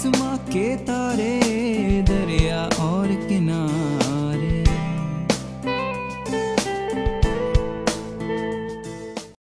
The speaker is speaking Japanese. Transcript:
すまけたれ」